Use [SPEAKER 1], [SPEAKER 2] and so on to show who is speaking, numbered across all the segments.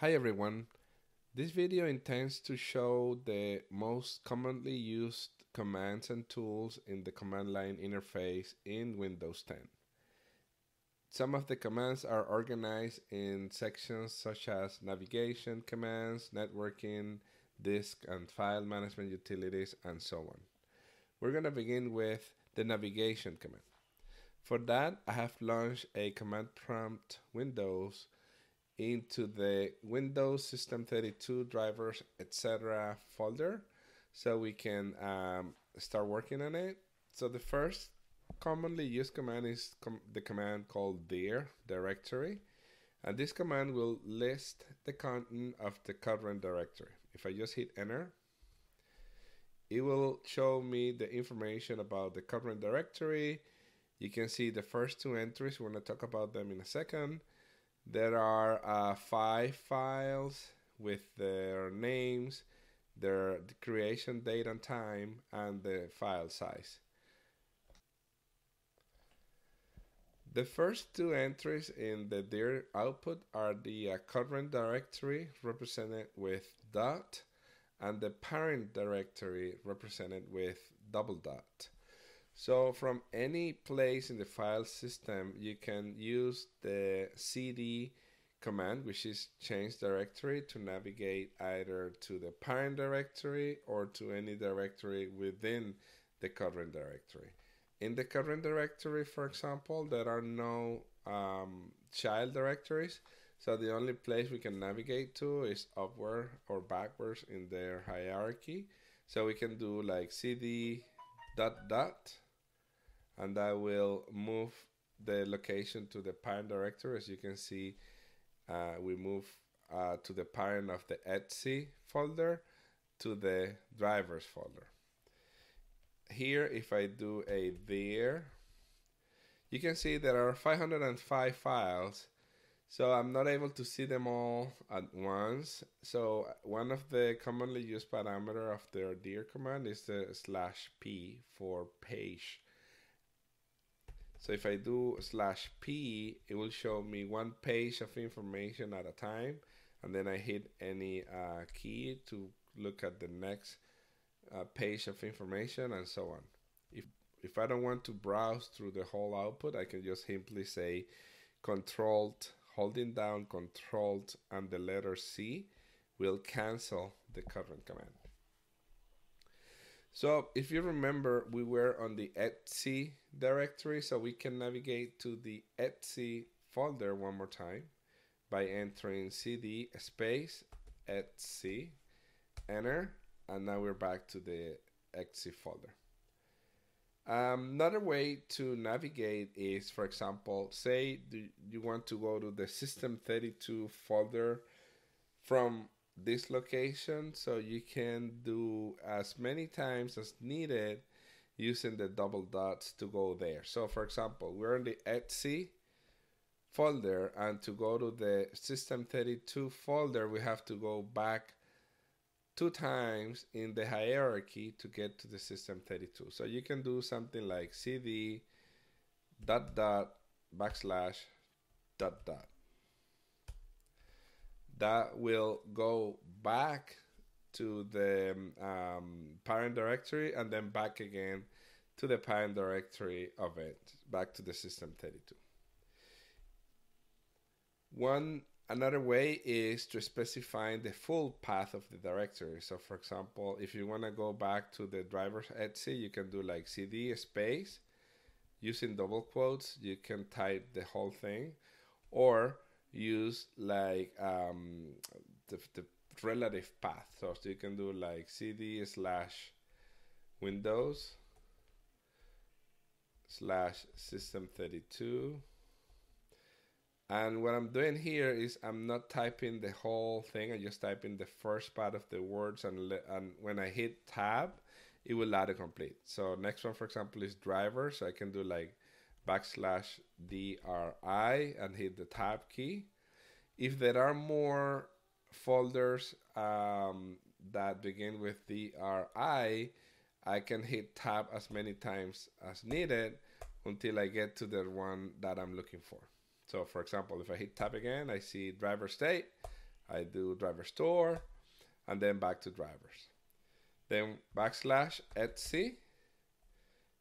[SPEAKER 1] Hi everyone. This video intends to show the most commonly used commands and tools in the command line interface in Windows 10. Some of the commands are organized in sections such as navigation commands, networking, disk and file management utilities, and so on. We're going to begin with the navigation command. For that, I have launched a command prompt Windows into the Windows System 32 drivers, etc. folder so we can um, start working on it. So the first commonly used command is com the command called dir directory. And this command will list the content of the current directory. If I just hit enter, it will show me the information about the current directory. You can see the first two entries. We're going to talk about them in a second. There are uh, five files with their names, their creation date and time, and the file size. The first two entries in the dir output are the uh, current directory represented with dot and the parent directory represented with double dot. So from any place in the file system, you can use the cd command, which is change directory, to navigate either to the parent directory or to any directory within the current directory. In the current directory, for example, there are no um, child directories, so the only place we can navigate to is upward or backwards in their hierarchy. So we can do like cd dot dot and I will move the location to the parent directory. As you can see, uh, we move uh, to the parent of the etc folder to the drivers folder. Here, if I do a dir, you can see there are 505 files, so I'm not able to see them all at once. So one of the commonly used parameter of the dir command is the slash p for page so if I do slash P, it will show me one page of information at a time. And then I hit any uh, key to look at the next uh, page of information and so on. If, if I don't want to browse through the whole output, I can just simply say controlled, holding down controlled and the letter C will cancel the current command. So if you remember, we were on the etc directory, so we can navigate to the etc folder one more time by entering cd space etc, enter, and now we're back to the etc folder. Um, another way to navigate is, for example, say you want to go to the system32 folder from this location so you can do as many times as needed using the double dots to go there. So for example, we're in the etc folder and to go to the system32 folder we have to go back two times in the hierarchy to get to the system32. So you can do something like cd dot dot backslash dot dot that will go back to the um, parent directory and then back again to the parent directory of it, back to the system32. One another way is to specify the full path of the directory. So for example, if you want to go back to the driver's etc, you can do like cd space using double quotes, you can type the whole thing or use like um, the, the relative path. So, so you can do like cd slash windows slash system32 and what I'm doing here is I'm not typing the whole thing. I just type in the first part of the words, and, and when I hit tab, it will autocomplete. So next one, for example, is driver. So I can do like backslash dri and hit the tab key. If there are more folders um, that begin with dri, I can hit tab as many times as needed until I get to the one that I'm looking for. So for example, if I hit tab again, I see driver state I do driver store and then back to drivers. Then backslash etc.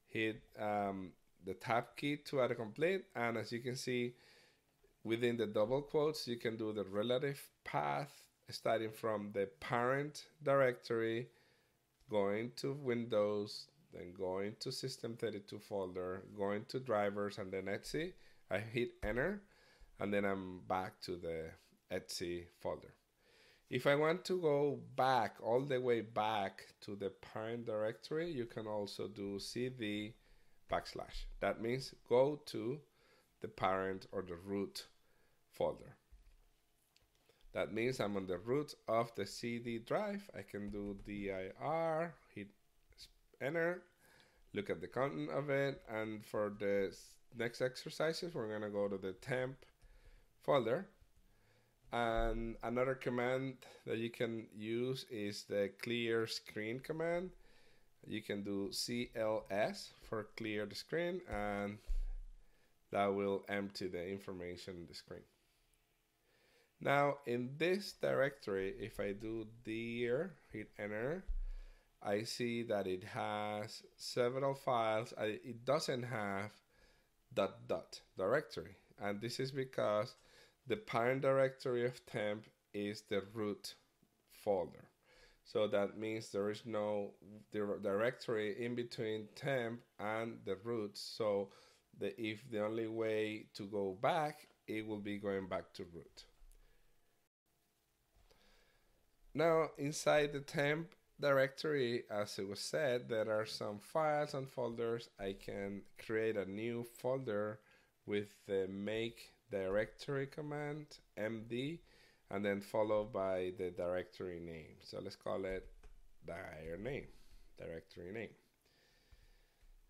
[SPEAKER 1] Hit um, the tab key to autocomplete. And as you can see, within the double quotes, you can do the relative path starting from the parent directory, going to Windows, then going to System32 folder, going to drivers, and then etc. I hit enter, and then I'm back to the etc folder. If I want to go back, all the way back to the parent directory, you can also do cd backslash. That means go to the parent or the root folder. That means I'm on the root of the CD drive. I can do dir, hit enter, look at the content of it, and for the next exercises, we're gonna go to the temp folder and another command that you can use is the clear screen command. You can do CLS for clear the screen and that will empty the information in the screen. Now in this directory, if I do dir, hit enter, I see that it has several files. It doesn't have dot dot directory. And this is because the parent directory of temp is the root folder. So that means there is no directory in between temp and the root. So the, if the only way to go back, it will be going back to root. Now inside the temp directory, as it was said, there are some files and folders. I can create a new folder with the make directory command, md, and then followed by the directory name. So let's call it dir name, directory name.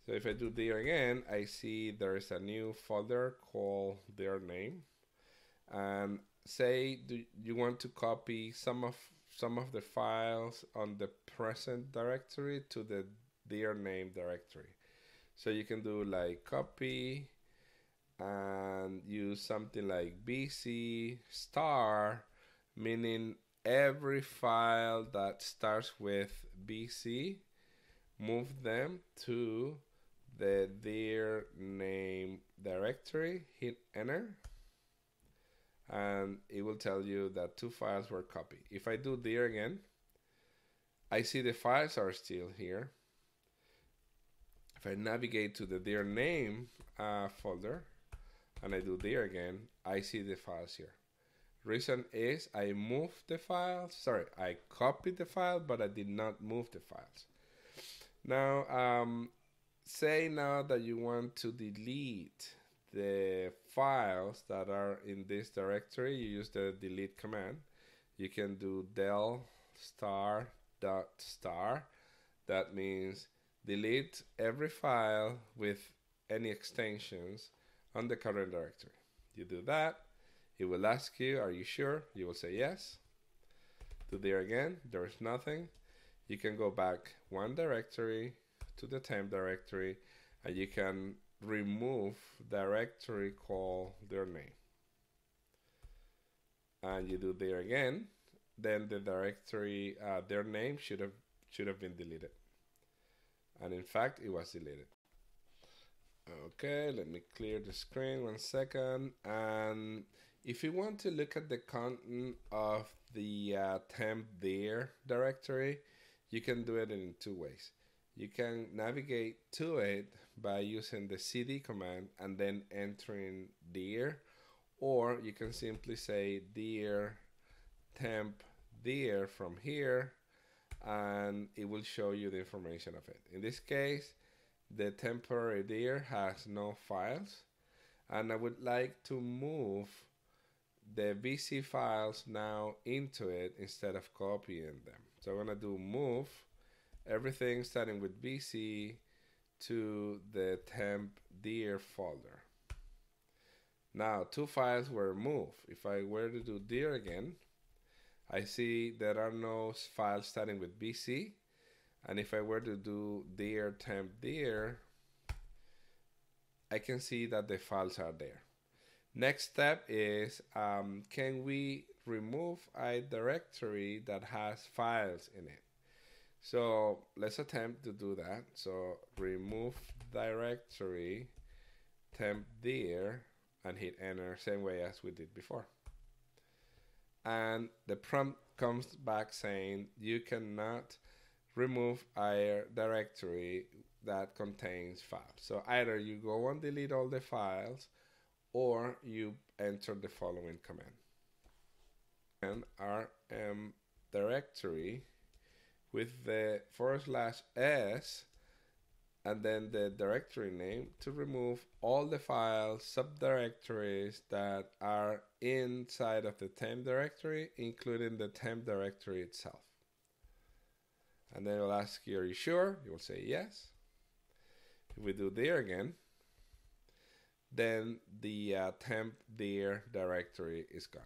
[SPEAKER 1] So if I do dir again, I see there is a new folder called dir name. And say do you want to copy some of some of the files on the present directory to the dir name directory. So you can do like copy and use something like BC star, meaning every file that starts with BC, move them to the dir name directory, hit enter, and it will tell you that two files were copied. If I do dir again, I see the files are still here. If I navigate to the dir name uh, folder, and I do dir again, I see the files here. Reason is I moved the files, sorry, I copied the file, but I did not move the files. Now, um, say now that you want to delete the files that are in this directory, you use the delete command. You can do del star dot star. That means delete every file with any extensions on the current directory. You do that, it will ask you, are you sure? You will say yes. Do dir again, there is nothing. You can go back one directory to the temp directory and you can remove directory call dir name. And you do dir again, then the directory uh, dir name should have should have been deleted. And in fact, it was deleted. Okay, let me clear the screen one second. And if you want to look at the content of the uh, temp dir directory, you can do it in two ways. You can navigate to it by using the cd command and then entering dir, or you can simply say dir temp dir from here and it will show you the information of it. In this case, the temporary dir has no files and I would like to move the BC files now into it instead of copying them. So I'm going to do move everything starting with BC to the temp dir folder. Now two files were moved. If I were to do dir again, I see there are no files starting with BC and if I were to do dir temp dir, I can see that the files are there. Next step is um, can we remove a directory that has files in it? So let's attempt to do that. So remove directory temp dir and hit enter same way as we did before. And the prompt comes back saying you cannot remove a directory that contains files. So either you go and delete all the files or you enter the following command. And rm directory with the forward slash s and then the directory name to remove all the files, subdirectories that are inside of the temp directory, including the temp directory itself. And then it will ask you, are you sure? You will say yes. If we do dir again, then the uh, temp dir directory is gone.